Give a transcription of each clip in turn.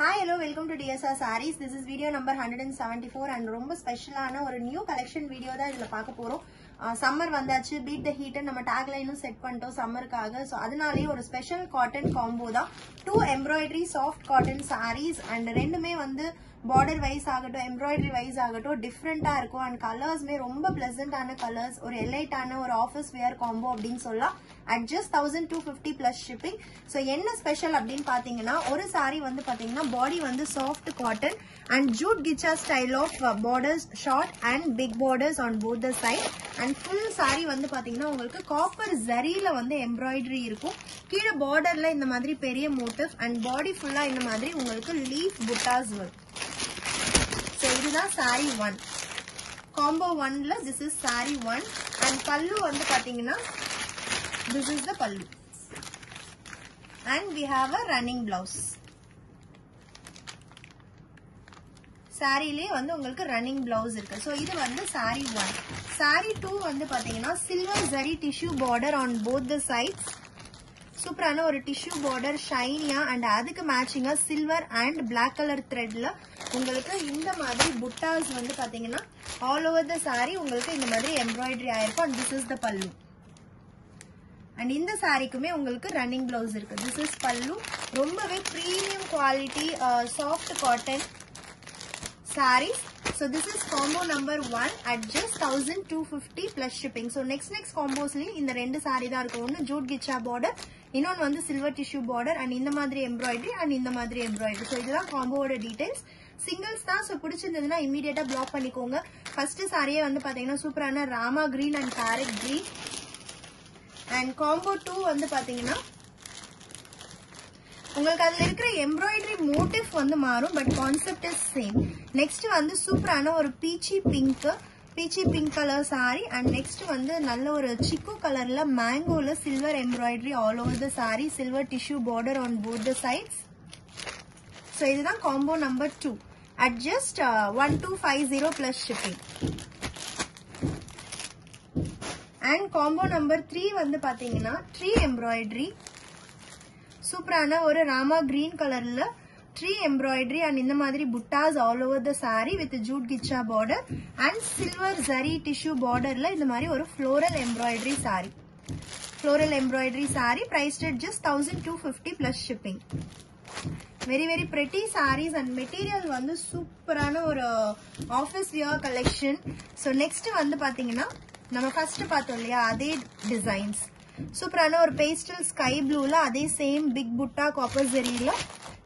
Hi hello welcome to DSR sarees this is video number hundred and seventy four and ரொம்ப ஸ்பெஷலான ஒரு new collection video தான் இதில் பார்க்க போகிறோம் சம்மர் வந்தாச்சு பீட் த ஹீட்டர் நம்ம டேக்லைனும் செட் பண்ணிட்டோம் சம்மருக்காக ஸோ அதனாலேயே ஒரு ஸ்பெஷல் காட்டன் காம்போ தான். Two embroidery soft cotton sarees and ரெண்டுமே வந்து பார்டர் வைஸ் ஆகட்டும் எம்ப்ராய்டரி வைஸ் ஆகட்டும் டிஃப்ரெண்ட்டாக இருக்கும். அண்ட் கலர்ஸ்மே ரொம்ப ப்ளசண்டான கலர்ஸ் ஒரு எலைட்டான ஒரு ஆஃபீஸ் வேர் காம்போ அப்படின்னு சொல்லலாம். At just thousand two fifty plus shipping so என்ன ஸ்பெஷல் அப்படின்னு பார்த்தீங்கன்னா ஒரு சாரி வந்து பார்த்தீங்கன்னா பாடி வந்து soft cotton and jute Kichcha style of borders short and big borders on both the side and full sari வந்து பார்த்தீங்கன்னா உங்களுக்கு காப்பர் ஜரியில வந்து எம்ப்ராய்டரி இருக்கும். கீழே பார்டர்ல இந்த மாதிரி பெரிய மோட்டிவ் அண்ட் பாடி ஃபுல்லாக இந்த மாதிரி உங்களுக்கு லீஃப் புட்டாஸ் வரும் இதுதான் சாரி ஒன் காம்போ ஒன்ல this is sari one and pallu வந்து பாத்தீங்கன்னா this is the pallu. And we have a running blouse சாரிலே வந்து உங்களுக்கு ரன்னிங் பிளவுஸ் இருக்கு. ஸோ இது வந்து சாரி ஒன் சாரி டூ வந்து பாத்தீங்கன்னா silver zari tissue border on both the sides சூப்பரான ஒரு டிஷ்யூ பார்டர் ஷைனியா அண்ட் அதுக்கு மேட்சிங்கா சில்வர் அண்ட் பிளாக் கலர் த்ரெட்ல உங்களுக்கு இந்த மாதிரி புட்டாஸ் வந்து பாத்தீங்கன்னா ஆல் ஓவர் த சாரி உங்களுக்கு இந்த மாதிரி எம்ப்ராய்டரி ஆயிருக்கும். And this is the pallu and இந்த சாரிக்குமே உங்களுக்கு ரன்னிங் பிளவுஸ் இருக்கு. திஸ் இஸ் பல்லு ரொம்பவே premium quality soft cotton sarees. So this is combo number one at just 1250 plus shipping. So next next combosலயும் இந்த ரெண்டு சாரீ தான் இருக்கும். ஒன்று ஜூட் கிச்சா பார்டர் இன்னொன்று வந்து சில்வர் டிஷ்யூ பார்டர் அண்ட் இந்த மாதிரி எம்ப்ராய்டரி அண்ட் இந்த மாதிரி எம்ப்ராய்டரி ஸோ இதுதான் காம்போவோட டீடைல்ஸ் சிங்கிள்ஸ் தான் ஸோ பிடிச்சிருந்ததுன்னா இமீடியட்டா பிளாக் பண்ணிக்கோங்க. ஃபர்ஸ்ட் சாரியே வந்து பாத்தீங்கன்னா சூப்பரான Rama green and carrot green and combo two வந்து பாத்தீங்கன்னா உங்களுக்கு அதுல இருக்கிற எம்ப்ராய்டரி மோட்டிவ் வந்து மாறும் but concept is same next வந்து சூப்பரான ஒரு peachy pink peachy pink colour sari and next வந்து நல்ல ஒரு சிக்கு கலர்ல மேங்கோல silver embroidery all over the sari silver tissue border on both the sides so இதுதான் combo number two at just one two five zero plus shipping and combo number three வந்து பாத்தீங்கன்னா tree embroidery சூப்பரான ஒரு Rama green கலர்ல tree embroidery and இந்த மாதிரி buttas all over the sari with jute Kichcha border and silver zari tissue பார்டர்ல இந்த மாதிரி ஒரு floral embroidery sari floral embroidery sari price at just thousand two fifty plus shipping very very pretty sarees and material வந்து சூப்பரான ஒரு office wear collection so next வந்து பார்த்தீங்கன்னா நம்ம ஃபர்ஸ்ட் பார்த்தோம் இல்லையா அதே டிசைன்ஸ் சூப்பரான ஒரு பேஸ்டல் ஸ்கை ப்ளூல அதே சேம் பிக் புட்டா காப்பர் ஜெரியில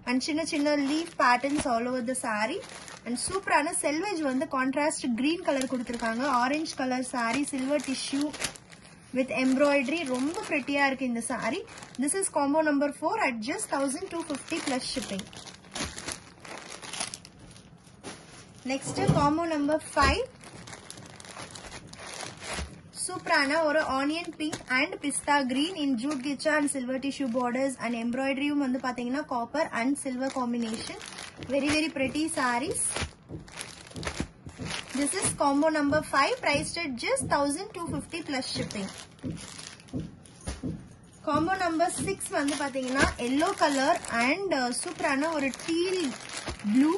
அண்ட் சின்ன சின்ன leaf patterns all over the sari and சூப்பரான செல்வேஜ் வந்து கான்ட்ராஸ்ட் கிரீன் கலர் கொடுத்துருக்காங்க. Orange colour sari silver tissue with embroidery ரொம்ப ப்ரெட்டியா இருக்கு இந்த sari this is combo number four at just thousand two fifty plus shipping next combo number five சூப்பரான ஒரு onion pink and pista green in jute Kichcha and silver tissue borders and எம்ப்ராய்டரியும் வந்து பாத்தீங்கன்னா copper and silver combination very very pretty sarees this is combo number five priced at just thousand two fifty plus shipping combo number six வந்து பாத்தீங்கன்னா yellow colour and சூப்பரான ஒரு teal blue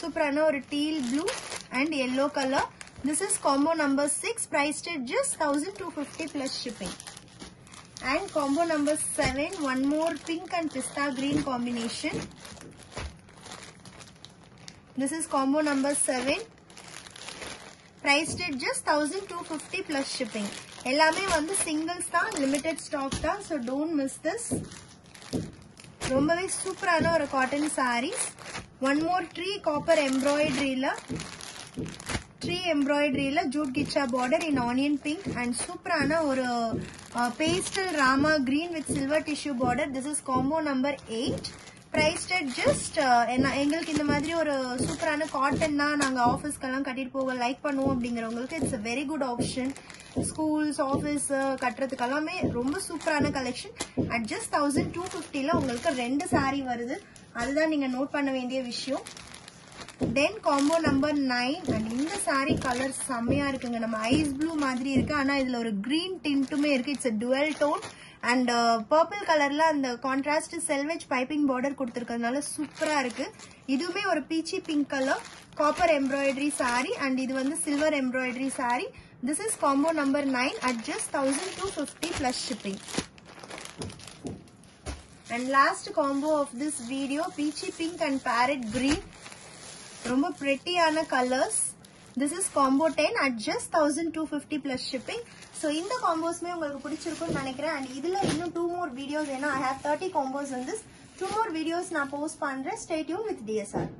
சூப்பரான ஒரு teal blue and yellow colour This is combo number 6 priced at just 1250 plus shipping. And combo number 7 one more pink and pista green combination. This is combo number 7 priced at just 1250 plus shipping. எல்லாமே வந்து singles தான் limited stock தான் so don't miss this ரொம்பவே சூப்பரான ஒரு cotton saris one more tree copper எம்ப்ராய்டரியில tree எம்ப்ராய்டரியில jute Kichcha border in onion pink and சூப்பரான ஒரு pastel Rama green with silver tissue border this is combo number eight priced just just எங்களுக்கு இந்த மாதிரி ஒரு சூப்பரான காட்டன் தான் நாங்கள் ஆஃபீஸ்க்கெல்லாம் கட்டிட்டு போக லைக் பண்ணுவோம் அப்படிங்கிறவங்களுக்கு it's a very good option schools office கட்டுறதுக்கு எல்லாமே ரொம்ப சூப்பரான collection at just thousand two ஃபிஃப்டியில் உங்களுக்கு ரெண்டு சாரீ வருது. அதுதான் நீங்கள் நோட் பண்ண வேண்டிய விஷயம். Then combo number nine and இந்த சாரி கலர் செம்மையா இருக்குங்க. நம்ம ஐஸ் ப்ளூ மாதிரி இருக்கு. ஆனா இதுல ஒரு கிரீன் டிண்ட்டுமே இருக்கு. It's dual tone and purple கலர்ல அந்த கான்ட்ராஸ்ட் செல்வேஜ் பைப்பிங் பார்டர் கொடுத்துருக்கறதுனால சூப்பரா இருக்கு. இதுவுமே ஒரு peachy pink colour copper embroidery sari and இது வந்து silver embroidery sari this is combo number nine at just thousand two fifty plus shipping and last combo of this video peachy pink and parrot green ரொம்ப பிரெட்டியான colours this is combo ten at just thousand two fifty plus shipping so இந்த காம்போஸ்மே உங்களுக்கு பிடிச்சிருக்கும்னு நினைக்கிறேன். And இதில் இன்னும் two more videos ஏன்னா I have thirty combos in this two more videos நான் போஸ்ட் பண்ணுறேன் ஸ்டேட்யூன் வித் டிஎஸ்ஆர்